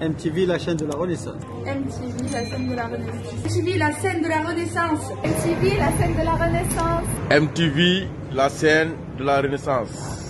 MTV, la chaîne de la Renaissance. MTV, la scène de la Renaissance. MTV, la scène de la Renaissance. MTV, la scène de la Renaissance. MTV, la scène de la Renaissance.